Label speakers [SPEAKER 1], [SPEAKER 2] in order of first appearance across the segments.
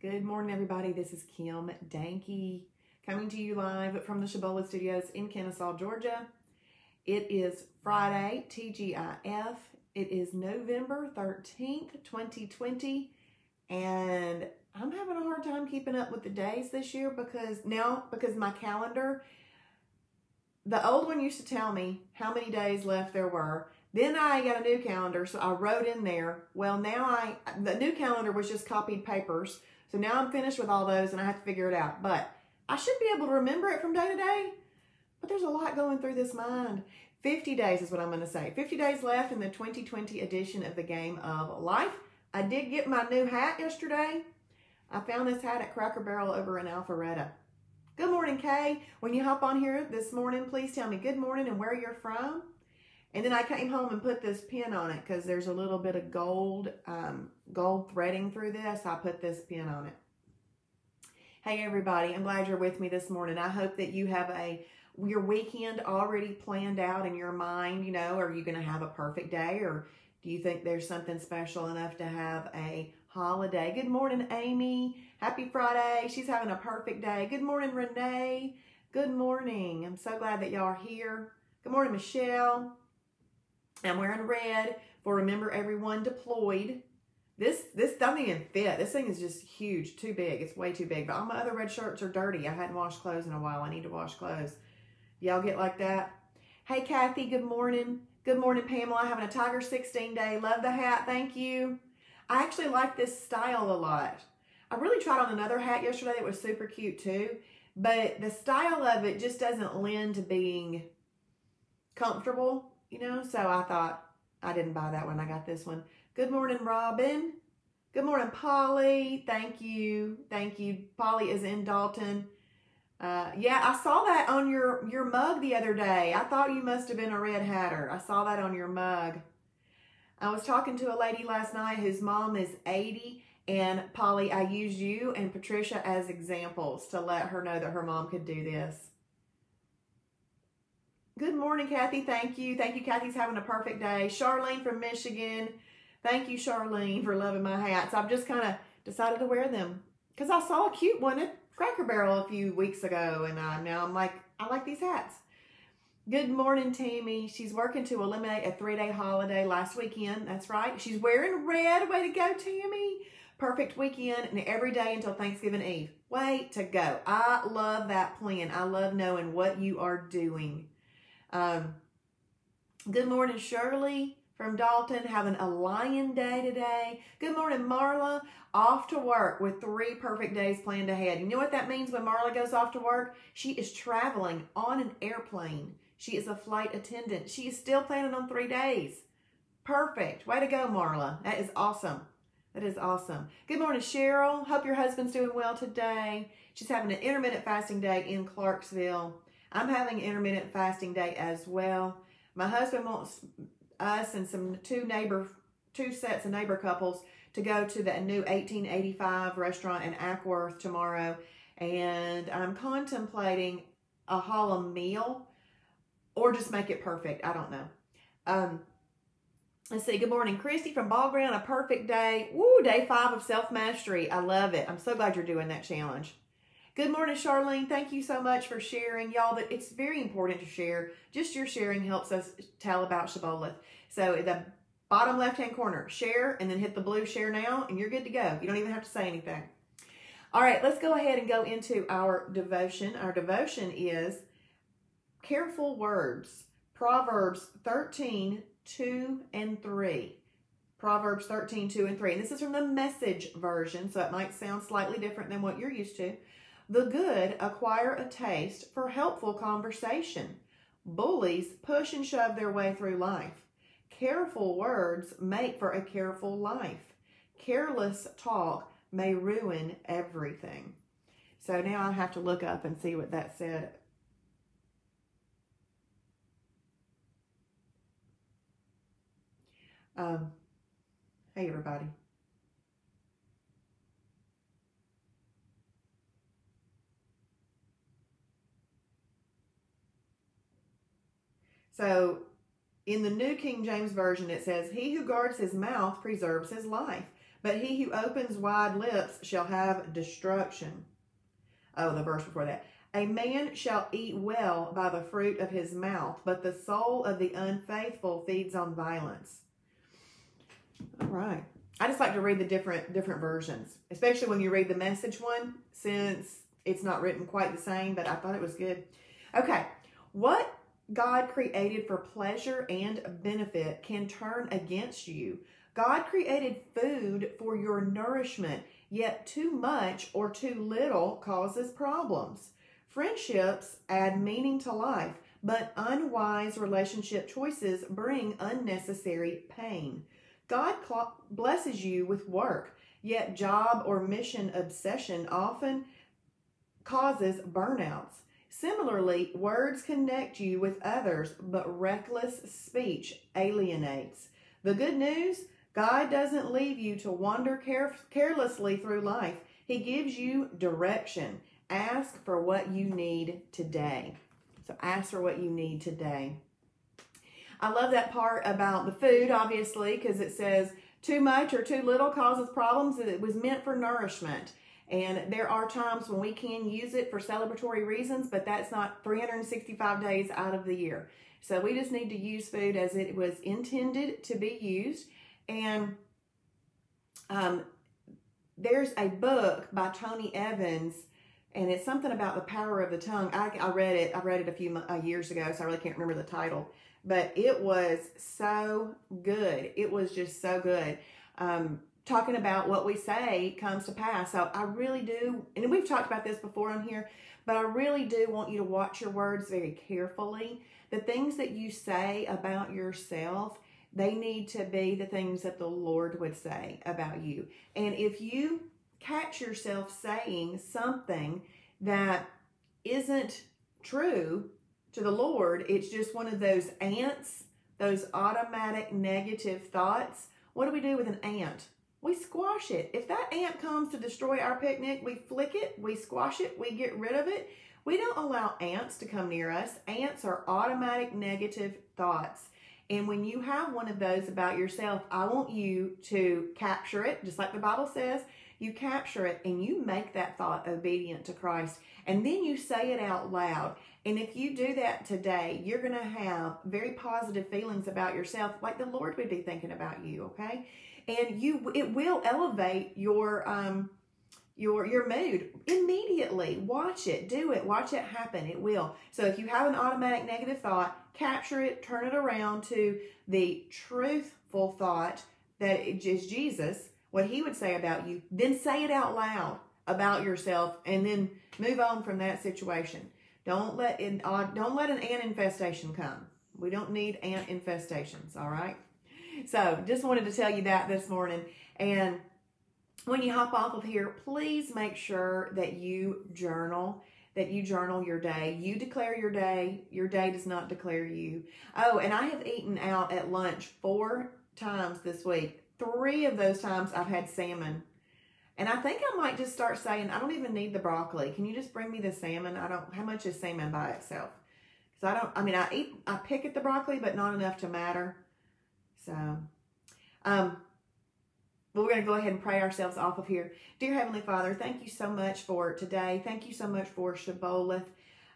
[SPEAKER 1] Good morning, everybody. This is Kim Dahnke coming to you live from the Shibboleth Studios in Kennesaw, Georgia. It is Friday, TGIF. It is November 13th, 2020, and I'm having a hard time keeping up with the days this year because now, because my calendar, the old one used to tell me how many days left there were. Then I got a new calendar, so I wrote in there. Well, now I, the new calendar was just copied papers. So now I'm finished with all those and I have to figure it out. But I should be able to remember it from day to day. But there's a lot going through this mind. 50 days is what I'm going to say. 50 days left in the 2020 edition of the Game of Life. I did get my new hat yesterday. I found this hat at Cracker Barrel over in Alpharetta. Good morning, Kay. When you hop on here this morning, please tell me good morning and where you're from. And then I came home and put this pin on it because there's a little bit of gold, um, gold threading through this. I put this pin on it. Hey everybody, I'm glad you're with me this morning. I hope that you have a your weekend already planned out in your mind. You know, are you going to have a perfect day or do you think there's something special enough to have a holiday? Good morning, Amy. Happy Friday. She's having a perfect day. Good morning, Renee. Good morning. I'm so glad that y'all are here. Good morning, Michelle. I'm wearing red for Remember Everyone Deployed. This this doesn't even fit. This thing is just huge, too big. It's way too big. But all my other red shirts are dirty. I hadn't washed clothes in a while. I need to wash clothes. Y'all get like that? Hey, Kathy, good morning. Good morning, Pamela. Having a Tiger 16 day. Love the hat. Thank you. I actually like this style a lot. I really tried on another hat yesterday that was super cute too, but the style of it just doesn't lend to being comfortable, you know? So I thought I didn't buy that one. I got this one. Good morning, Robin. Good morning, Polly. Thank you. Thank you. Polly is in Dalton. Uh, yeah, I saw that on your, your mug the other day. I thought you must have been a red hatter. I saw that on your mug. I was talking to a lady last night whose mom is 80 and Polly, I used you and Patricia as examples to let her know that her mom could do this. Good morning, Kathy. Thank you. Thank you. Kathy's having a perfect day. Charlene from Michigan. Thank you, Charlene, for loving my hats. I've just kind of decided to wear them because I saw a cute one at Cracker Barrel a few weeks ago, and uh, now I'm like, I like these hats. Good morning, Tammy. She's working to eliminate a three-day holiday last weekend. That's right. She's wearing red. Way to go, Tammy. Perfect weekend and every day until Thanksgiving Eve. Way to go. I love that plan. I love knowing what you are doing. Um, good morning, Shirley from Dalton, having a lion day today. Good morning, Marla. Off to work with three perfect days planned ahead. You know what that means when Marla goes off to work? She is traveling on an airplane. She is a flight attendant. She is still planning on three days. Perfect. Way to go, Marla. That is awesome. That is awesome. Good morning, Cheryl. Hope your husband's doing well today. She's having an intermittent fasting day in Clarksville. I'm having intermittent fasting day as well. My husband wants us and some two neighbor, two sets of neighbor couples to go to the new 1885 restaurant in Acworth tomorrow. And I'm contemplating a Hallow meal or just make it perfect. I don't know. Um, let's see. Good morning, Christy from Ball Ground. A perfect day. Woo, day five of self-mastery. I love it. I'm so glad you're doing that challenge. Good morning, Charlene. Thank you so much for sharing. Y'all, that it's very important to share. Just your sharing helps us tell about Shibboleth. So the bottom left-hand corner, share, and then hit the blue share now, and you're good to go. You don't even have to say anything. All right, let's go ahead and go into our devotion. Our devotion is Careful Words, Proverbs 13, 2 and 3. Proverbs 13, 2 and 3. And this is from the message version, so it might sound slightly different than what you're used to. The good acquire a taste for helpful conversation. Bullies push and shove their way through life. Careful words make for a careful life. Careless talk may ruin everything. So now I have to look up and see what that said. Um, hey, everybody. So in the New King James Version, it says, He who guards his mouth preserves his life, but he who opens wide lips shall have destruction. Oh, the verse before that. A man shall eat well by the fruit of his mouth, but the soul of the unfaithful feeds on violence. All right. I just like to read the different different versions, especially when you read the message one, since it's not written quite the same, but I thought it was good. Okay. What God created for pleasure and benefit can turn against you. God created food for your nourishment, yet too much or too little causes problems. Friendships add meaning to life, but unwise relationship choices bring unnecessary pain. God blesses you with work, yet job or mission obsession often causes burnouts. Similarly, words connect you with others, but reckless speech alienates. The good news God doesn't leave you to wander care- carelessly through life. He gives you direction. Ask for what you need today. So ask for what you need today. I love that part about the food, obviously, because it says too much or too little causes problems. And it was meant for nourishment. And there are times when we can use it for celebratory reasons, but that's not 365 days out of the year. So we just need to use food as it was intended to be used. And um, there's a book by Tony Evans, and it's something about the power of the tongue. I, I read it. I read it a few uh, years ago, so I really can't remember the title. But it was so good. It was just so good. Um, talking about what we say comes to pass. So I really do, and we've talked about this before on here, but I really do want you to watch your words very carefully. The things that you say about yourself they need to be the things that the Lord would say about you. And if you catch yourself saying something that isn't true to the Lord, it's just one of those ants, those automatic negative thoughts. What do we do with an ant? We squash it. If that ant comes to destroy our picnic, we flick it, we squash it, we get rid of it. We don't allow ants to come near us. Ants are automatic negative thoughts. And when you have one of those about yourself, I want you to capture it, just like the Bible says. You capture it and you make that thought obedient to Christ. And then you say it out loud. And if you do that today, you're going to have very positive feelings about yourself, like the Lord would be thinking about you, okay? And you, it will elevate your, um, your your mood immediately. Watch it. Do it. Watch it happen. It will. So if you have an automatic negative thought capture it. Turn it around to the truthful thought that is jesus what he would say about you. Then say it out loud about yourself and then move on from that situation. Don't let in uh, don't let an ant infestation come. We don't need ant infestations all right so just wanted to tell you that this morning and when you hop off of here, please make sure that you journal, that you journal your day. You declare your day. Your day does not declare you. Oh, and I have eaten out at lunch four times this week. Three of those times I've had salmon. And I think I might just start saying, I don't even need the broccoli. Can you just bring me the salmon? I don't, how much is salmon by itself? So I don't, I mean, I eat, I pick at the broccoli, but not enough to matter. So, um, but we're going to go ahead and pray ourselves off of here. Dear Heavenly Father, thank you so much for today. Thank you so much for Shibboleth.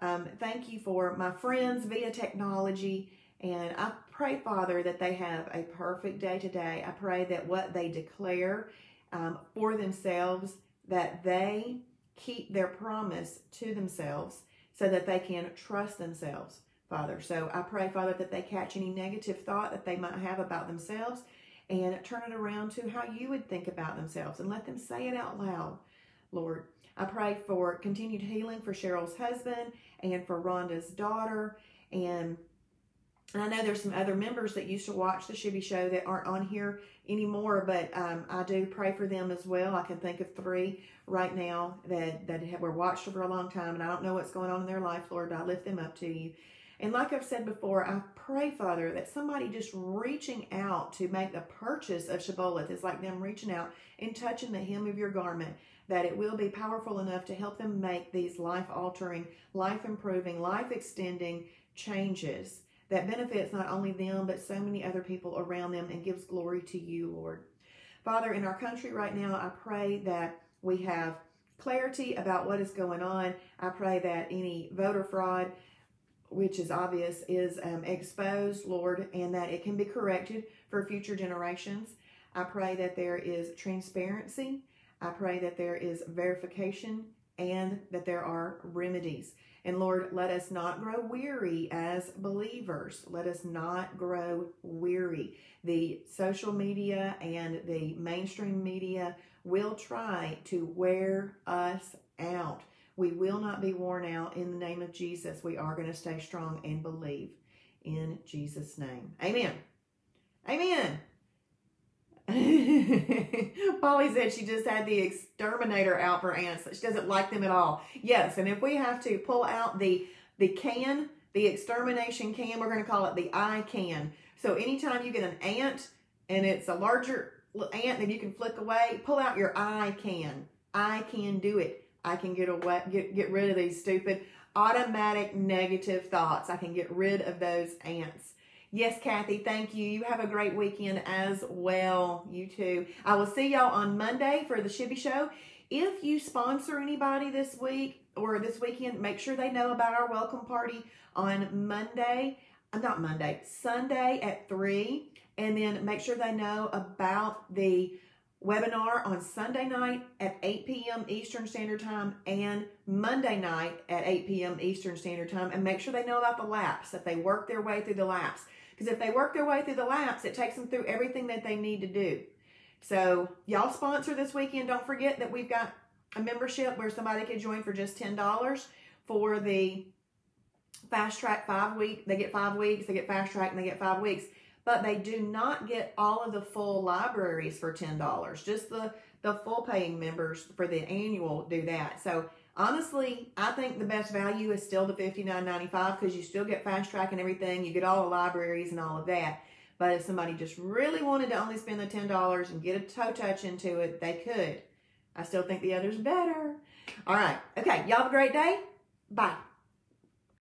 [SPEAKER 1] Um, thank you for my friends via technology. And I pray, Father, that they have a perfect day today. I pray that what they declare um, for themselves, that they keep their promise to themselves so that they can trust themselves, Father. So I pray, Father, that they catch any negative thought that they might have about themselves and turn it around to how you would think about themselves and let them say it out loud, Lord. I pray for continued healing for Cheryl's husband and for Rhonda's daughter. And, I know there's some other members that used to watch the Shibby Show that aren't on here anymore, but um, I do pray for them as well. I can think of three right now that, that have, were watched for a long time, and I don't know what's going on in their life, Lord. I lift them up to you. And like I've said before, I pray, Father, that somebody just reaching out to make the purchase of Shibboleth is like them reaching out and touching the hem of your garment, that it will be powerful enough to help them make these life altering, life improving, life extending changes that benefits not only them, but so many other people around them and gives glory to you, Lord. Father, in our country right now, I pray that we have clarity about what is going on. I pray that any voter fraud, which is obvious, is um, exposed, Lord, and that it can be corrected for future generations. I pray that there is transparency. I pray that there is verification and that there are remedies. And Lord, let us not grow weary as believers. Let us not grow weary. The social media and the mainstream media will try to wear us out. We will not be worn out in the name of Jesus. We are going to stay strong and believe in Jesus' name. Amen. Amen. Polly said she just had the exterminator out for ants. She doesn't like them at all. Yes, and if we have to pull out the the can, the extermination can, we're going to call it the eye can. So anytime you get an ant and it's a larger ant that you can flick away, pull out your eye can. I can do it. I can get away, get get rid of these stupid automatic negative thoughts. I can get rid of those ants. Yes, Kathy, thank you. You have a great weekend as well. You too. I will see y'all on Monday for the Shibby Show. If you sponsor anybody this week or this weekend, make sure they know about our welcome party on Monday. Uh, not Monday, Sunday at 3. And then make sure they know about the webinar on Sunday night at 8 p.m. Eastern Standard Time and Monday night at 8 p.m. Eastern Standard Time. And make sure they know about the laps, that they work their way through the laps. Because if they work their way through the laps, it takes them through everything that they need to do. So y'all sponsor this weekend. Don't forget that we've got a membership where somebody can join for just $10 for the fast track five week. They get five weeks, they get fast track, and they get five weeks. But they do not get all of the full libraries for $10. Just the, the full paying members for the annual do that. So Honestly, I think the best value is still the $59.95 because you still get fast track and everything. You get all the libraries and all of that. But if somebody just really wanted to only spend the $10 and get a toe touch into it, they could. I still think the other's better. All right. Okay. Y'all have a great day. Bye.